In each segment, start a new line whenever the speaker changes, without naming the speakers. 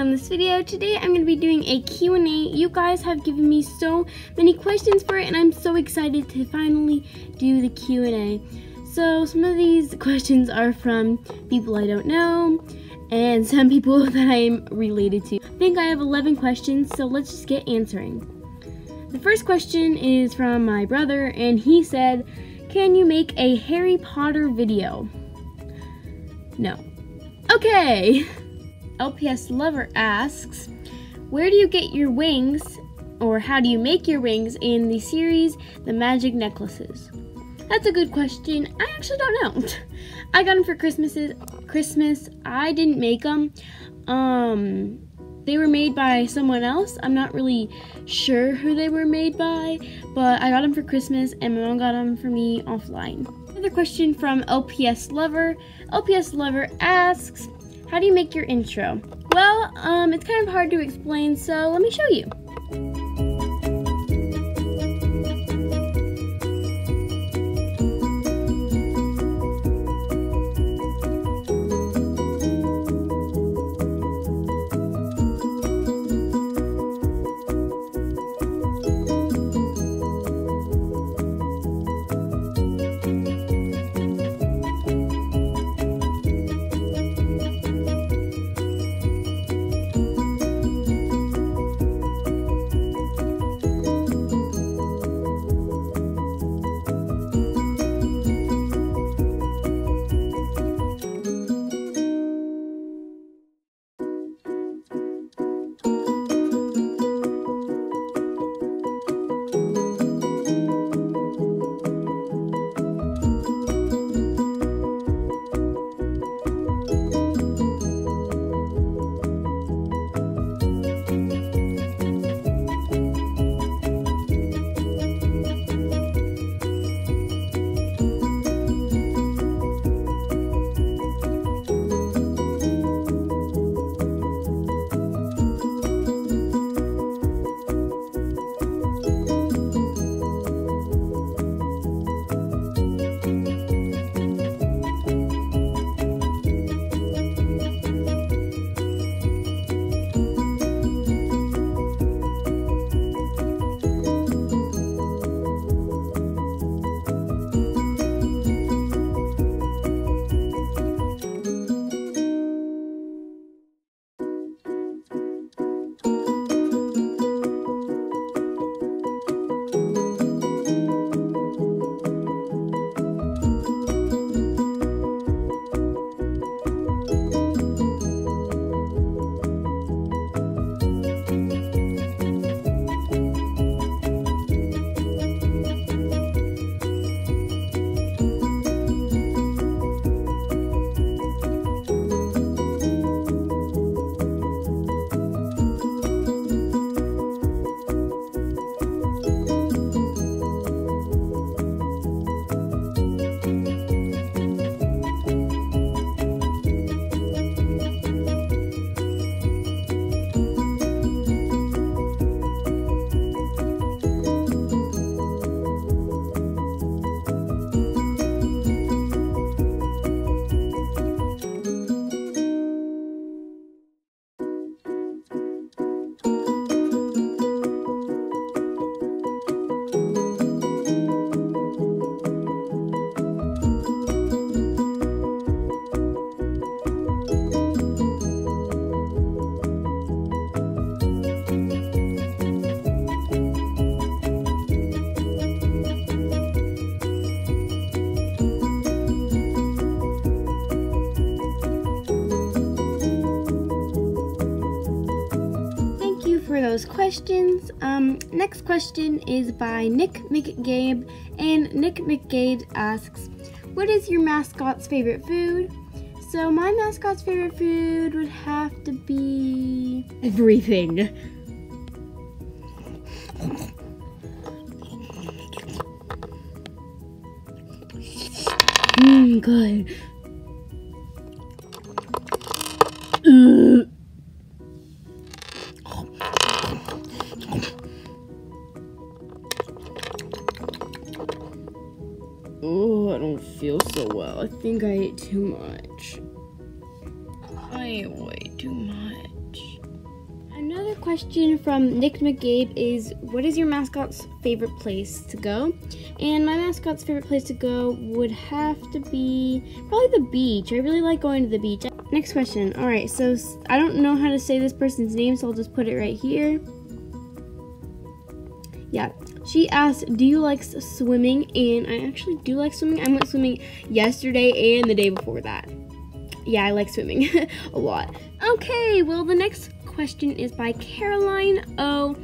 on this video. Today I'm going to be doing a Q&A. You guys have given me so many questions for it and I'm so excited to finally do the Q&A. So some of these questions are from people I don't know and some people that I'm related to. I think I have 11 questions, so let's just get answering. The first question is from my brother and he said, can you make a Harry Potter video? No. Okay. LPS Lover asks, where do you get your wings, or how do you make your wings in the series The Magic Necklaces? That's a good question. I actually don't know. I got them for Christmases. Christmas. I didn't make them. Um, they were made by someone else. I'm not really sure who they were made by, but I got them for Christmas and my mom got them for me offline. Another question from LPS Lover. LPS Lover asks, how do you make your intro? Well, um, it's kind of hard to explain, so let me show you. For those questions. Um, next question is by Nick McGabe, and Nick McGabe asks, what is your mascot's favorite food? So my mascot's favorite food would have to be everything. Mmm, good. Feel so well. I think I ate too much. I ate way too much. Another question from Nick McGabe is What is your mascot's favorite place to go? And my mascot's favorite place to go would have to be probably the beach. I really like going to the beach. Next question. All right, so I don't know how to say this person's name, so I'll just put it right here. Yeah, she asked, Do you like swimming? And I actually do like swimming. I went swimming yesterday and the day before that. Yeah, I like swimming a lot. Okay, well, the next question is by Caroline O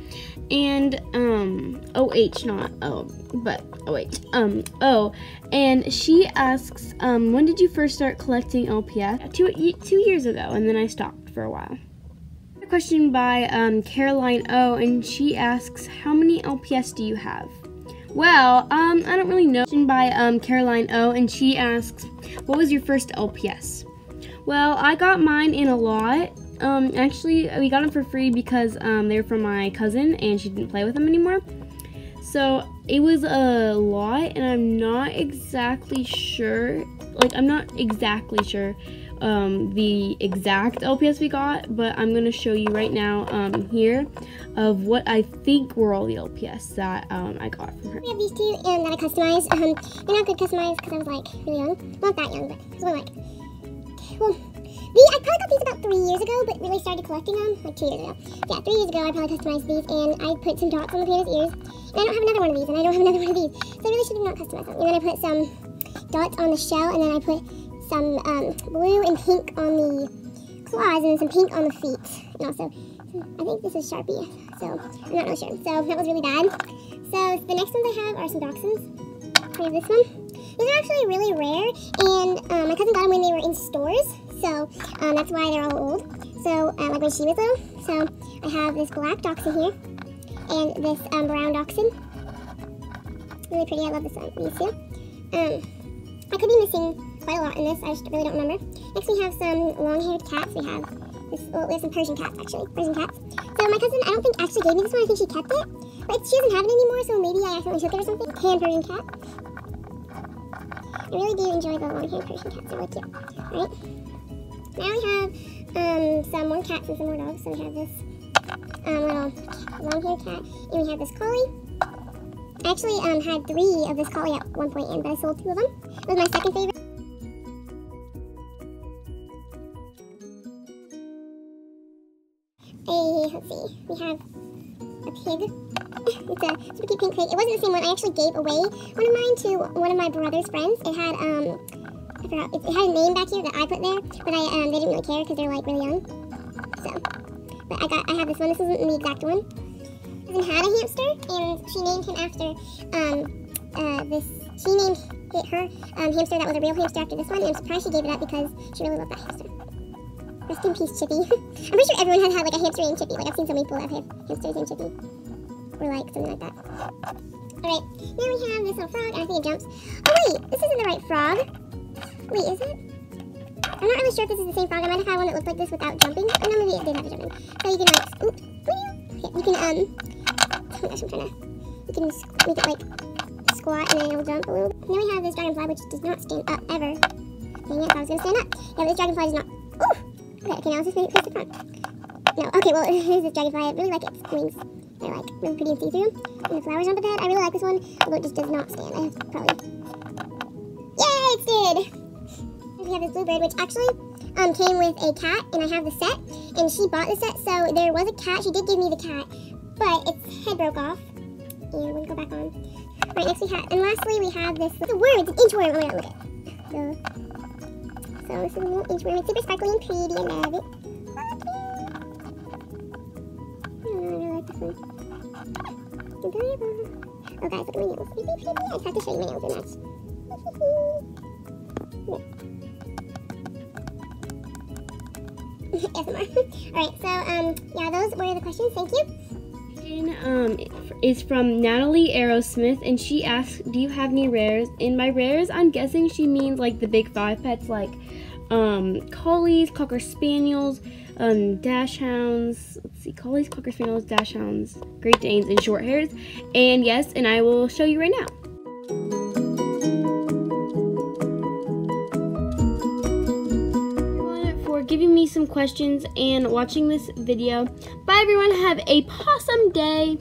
and um OH not O but OH um O and she asks um when did you first start collecting LPS two two years ago and then I stopped for a while a question by um, Caroline O and she asks how many LPS do you have well um I don't really know question by um Caroline O and she asks what was your first LPS well I got mine in a lot um, actually, we got them for free because um, they were from my cousin and she didn't play with them anymore. So it was a lot, and I'm not exactly sure. Like, I'm not exactly sure um, the exact LPS we got, but I'm gonna show you right now um, here of what I think were all the LPS that um, I got from her.
We have these two and that I customized. Um, they're not good customized because I was like really young. Not that young, but I was like, well, I probably got these about three years ago, but really started collecting them like two years ago. Yeah, three years ago I probably customized these, and I put some dots on the panda's ears. And I don't have another one of these, and I don't have another one of these. So I really should have not customized them. And then I put some dots on the shell, and then I put some um, blue and pink on the claws, and some pink on the feet. And also, I think this is Sharpie, so I'm not really sure. So that was really bad. So the next ones I have are some dachshunds. We have this one. These are actually really rare, and um, my cousin got them when they were in stores. So um, that's why they're all old. So uh, like when she was little. So I have this black dachshund here and this um, brown dachshund. Really pretty. I love this one. These two. Um, I could be missing lot in this. I just really don't remember. Next we have some long-haired cats. We have this. Well, have some Persian cats actually. Persian cats. So my cousin, I don't think actually gave me this one. I think she kept it. But she doesn't have it anymore, so maybe I accidentally took it or something. Tan Persian cat. I really do enjoy the long-haired Persian cats. They're really cute. All right. Now we have um, some more cats and some more dogs. So we have this um, little long-haired cat, and we have this collie. I actually um, had three of this collie at one point, and I sold two of them. It was my second favorite. It's a cute pink pig. It wasn't the same one. I actually gave away one of mine to one of my brother's friends. It had um, I forgot. It, it, had a name back here that I put there, but I um, they didn't really care because they're like really young. So, but I got I have this one. This isn't the exact one. Cousin had a hamster, and she named him after um uh this. She named it her um, hamster that was a real hamster after this one, and I'm surprised she gave it up because she really loved that hamster. Rest in peace, Chippy. I'm pretty sure everyone has had like a hamster named Chippy. Like I've seen so many people have hamsters named Chippy, or like something like that. Alright, now we have this little frog, and I think it jumps. Oh wait, this isn't the right frog. Wait, is it? I'm not really sure if this is the same frog. I might have had one that looked like this without jumping. Oh no, maybe it did have a jumping. So you can like, oop, okay, you can, um, oh my gosh, I'm trying to, you can make it like squat and then it'll jump a little. And then we have this dragonfly which does not stand up ever. Dang it, I was gonna stand up. Yeah, but this dragonfly does not, ooh! Okay, okay, now let's just make it face the front. No, okay, well, here's this dragonfly. I really like its wings. They're like really pretty and see-through. And the flowers on the head. I really like this one, although it just does not stand. I have probably, yay, it did! we have this bluebird, which actually um, came with a cat, and I have the set, and she bought the set, so there was a cat. She did give me the cat, but its head broke off. And we'll go back on. Right, next we have, and lastly we have this, a worm, an inchworm. Oh my god, look at it. So, so this is a little inchworm. It's super sparkly and pretty, and I love it. One. Adorable. Oh guys, look at my nails. Are? I have to show you my nails. ASMR. Alright, so, um, yeah, those were the questions. Thank you.
Um, is from Natalie Aerosmith, and she asks, "Do you have any rares?" And by rares, I'm guessing she means like the big five pets, like um, collies, cocker spaniels, um, dachshunds. Let's see, collies, cocker spaniels, dachshunds, Great Danes, and short hairs. And yes, and I will show you right now. For giving me some questions and watching this video. Bye everyone, have a possum day.